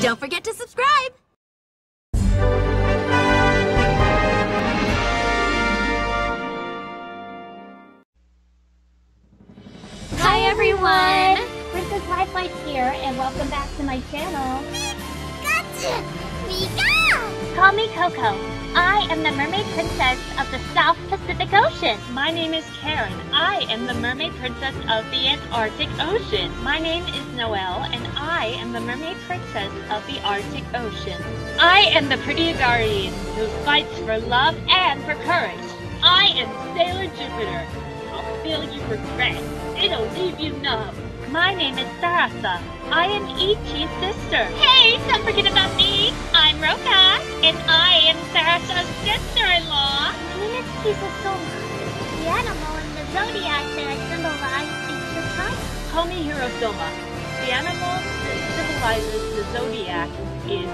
Don't forget to subscribe! Hi everyone! Princess Lifelight here, and welcome back to my channel. Gotcha! Mika! Call me Coco. I am the mermaid princess of the South Pacific Ocean. My name is Karen. I am the mermaid princess of the Antarctic Ocean. My name is Noelle, and I am the mermaid princess of the Arctic Ocean. I am the pretty guardian who fights for love and for courage. I am Sailor Jupiter. I'll fill you regret. It'll leave you numb. My name is Sarasa. I am Ichi's sister. Hey, don't forget about me. I'm Roka, and I am Sarasa's sister-in-law. My name is Kisa Sohma. The animal in the zodiac that I symbolize is the sun. Call me Hiro Sohma. The animal symbolizes the zodiac is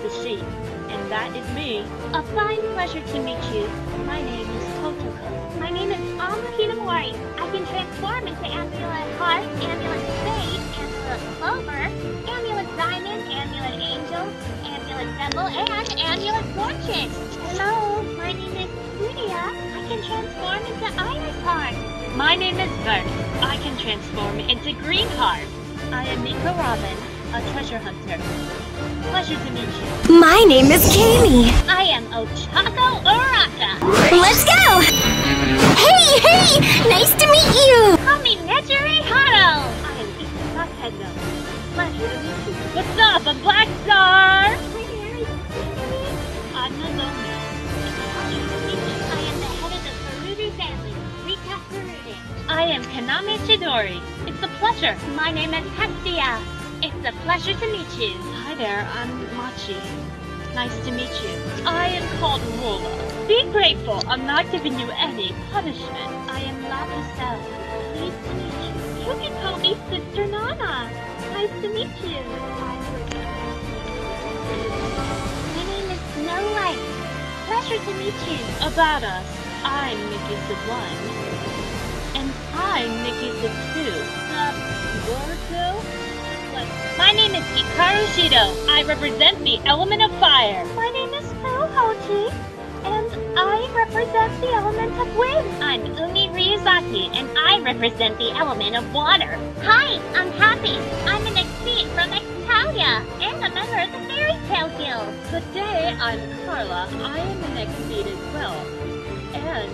the sheep, and that is me. A fine pleasure to meet you. My name is Kotoko. My name is Amu Hinamori. I can transform into Amulet Heart, Amulet Spade, Amulet Clover, Amulet Diamond, Amulet Angel, Amulet Devil, and Amulet Fortune. Hello, my name is Ludia. I can transform into Iris Heart. My name is Verse. I can transform into Green Heart. I am Nico Robin, a treasure hunter. Pleasure to meet you. My name is Kami. I am Ochako Uraraka. Let's go! Hey, hey! Nice to meet you! Call me Nejire Hado. I am Issa Takendo. Pleasure to meet you. What's up, a black star? My name is Kami. I'm Nozomi. Pleasure to meet you. I am the head of the Furude family. Rika Furude. I am Kaname Chidori. It's a pleasure. My name is Hestia. It's a pleasure to meet you. Hi there, I'm Machi. Nice to meet you. I am called Rola. Be grateful, I'm not giving you any punishment. I am Lapicel. Pleased to meet you. You can call me Sister Nana. Nice to meet you. My name is Snow White. Pleasure to meet you. About us, I'm Nikisa 1. And I'm Nikisa 2. Uh, Gordo? My name is Hikaru Shido. I represent the element of fire. My name is Fuhochi, and I represent the element of wind. I'm Umi Ryuzaki, and I represent the element of water. Hi, I'm Happy. I'm an exceed from Extalia, and a member of the Fairy Tail Guild. Today, I'm Carla. I am an exceed as well. And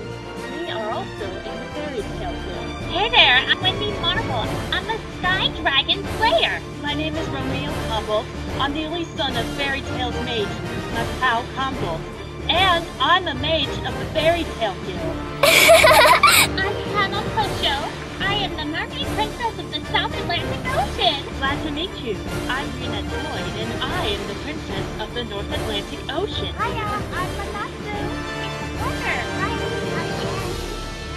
we are also in the Fairy Tail Guild. Hey there, I'm Wendy Marvell. Sky Dragon Slayer. My name is Romeo Combo. I'm the only son of Fairy Tail's mage, Macau Combo. And I'm a mage of the Fairy Tail Guild. I'm Hanon Hosho. I am the mermaid princess of the South Atlantic Ocean. Glad to meet you. I'm Rina Toin, and I am the princess of the North Atlantic Ocean. Hiya, I'm Manatsu. It's a pleasure. Hi, I'm Anne.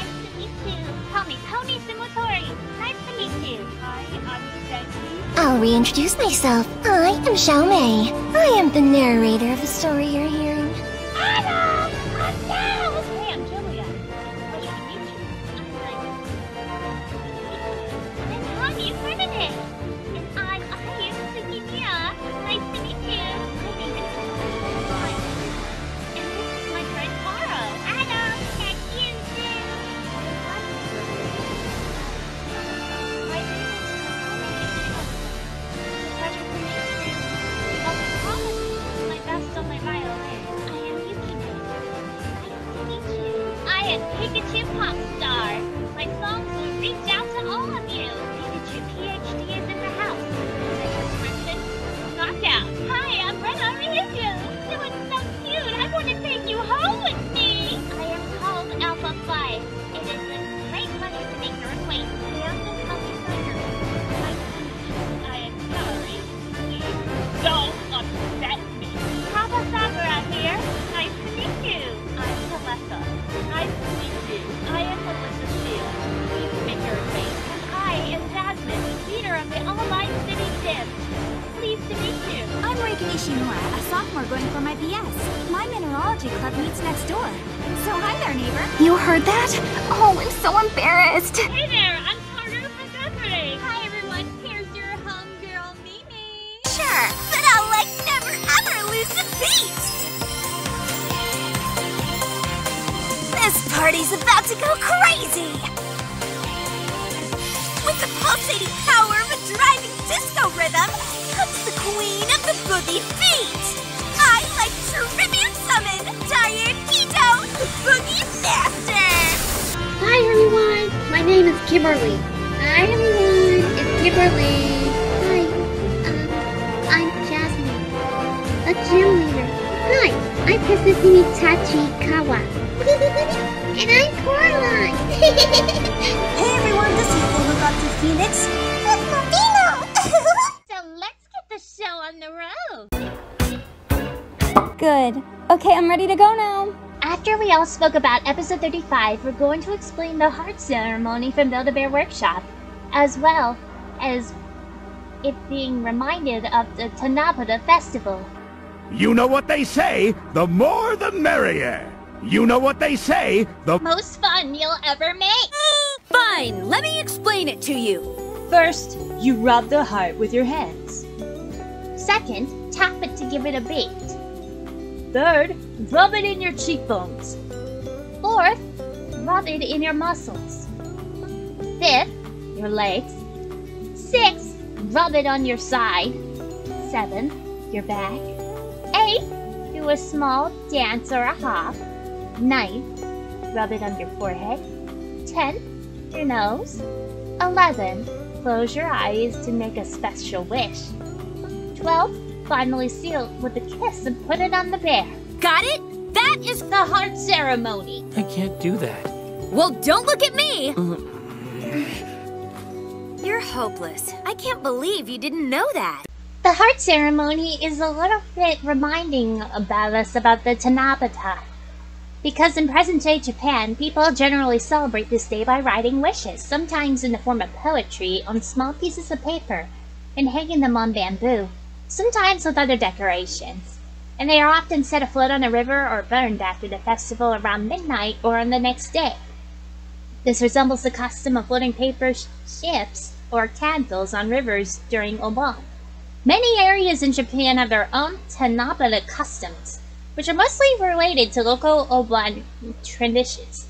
Nice to meet you. Call me Pony Sumotori. I'll reintroduce myself. I am Xiaomei. I am the narrator of the story you're hearing. Anna! I'm down! Hey, I'm I pop star. My songs will reach out to all of you. I'm Nishimura, a sophomore going for my BS. My mineralogy club meets next door. So hi there, neighbor. You heard that? Oh, I'm so embarrassed. Hey there, I'm Karu Kazakure. Hi everyone, here's your homegirl Mimi. Sure, but I'll like never ever lose the beat! This party's about to go crazy! With the pulsating power of a driving disco rhythm comes the queen of the boogie beat! I like tribute summon Tired Ito, the boogie master! Hi everyone, my name is Kimberly. Hi everyone, it's Kimberly. Hi, um, I'm Jasmine, a gym leader. Hi, I'm Kazumi Tachikawa. and I'm I'm ready to go now. After we all spoke about episode 35, we're going to explain the heart ceremony from Build-A-Bear Workshop, as well as it being reminded of the Tanabata Festival. You know what they say, the more the merrier. You know what they say, the Most fun you'll ever make! Fine, let me explain it to you. First, you rub the heart with your hands. Second, tap it to give it a beat. Third, rub it in your cheekbones. Fourth, rub it in your muscles. Fifth, your legs. Sixth, rub it on your side. Seven, your back. Eight, do a small dance or a hop. Ninth, rub it on your forehead. Ten, your nose. Eleven, close your eyes to make a special wish. Twelve, finally seal it with a kiss and put it on the bear. Got it? That is. The heart ceremony. I can't do that. Well, don't look at me! Mm. You're hopeless. I can't believe you didn't know that. The heart ceremony is a little bit reminding about us about the Tanabata. Because in present day Japan, people generally celebrate this day by writing wishes, sometimes in the form of poetry, on small pieces of paper, and hanging them on bamboo, sometimes with other decorations. And they are often set afloat on a river or burned after the festival around midnight or on the next day. This resembles the custom of floating paper ships or candles on rivers during Obon. Many areas in Japan have their own Tanabata customs, which are mostly related to local Obon traditions.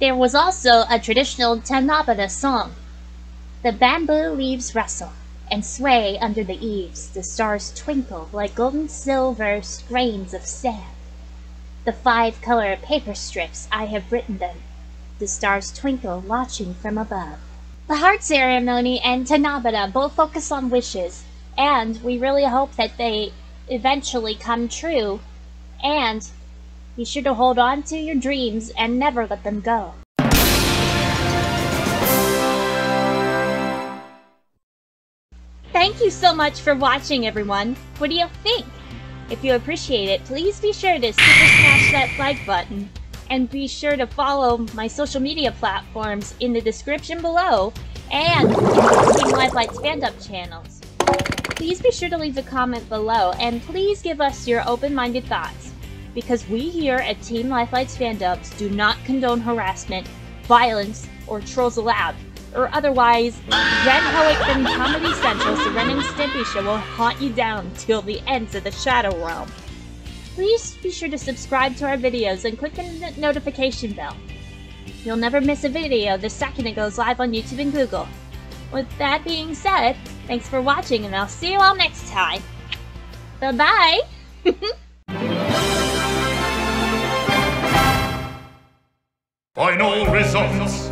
There was also a traditional Tanabata song. The bamboo leaves rustle and sway under the eaves. The stars twinkle like golden silver grains of sand. The five color paper strips, I have written them. The stars twinkle, watching from above. The heart ceremony and Tanabata both focus on wishes, and we really hope that they eventually come true. And be sure to hold on to your dreams and never let them go. Thank you so much for watching, everyone. What do you think? If you appreciate it, please be sure to super smash that like button. And be sure to follow my social media platforms in the description below and Team Life Lights Stand Up channels. Please be sure to leave a comment below and please give us your open-minded thoughts. Because we here at Team Life Lights Stand Ups do not condone harassment, violence, or trolls allowed or otherwise, Ren Hoek from Comedy Central's Ren and Stimpy Show will haunt you down till the ends of the Shadow Realm. Please be sure to subscribe to our videos and click on the notification bell. You'll never miss a video the second it goes live on YouTube and Google. With that being said, thanks for watching and I'll see you all next time. Bye bye! Final results.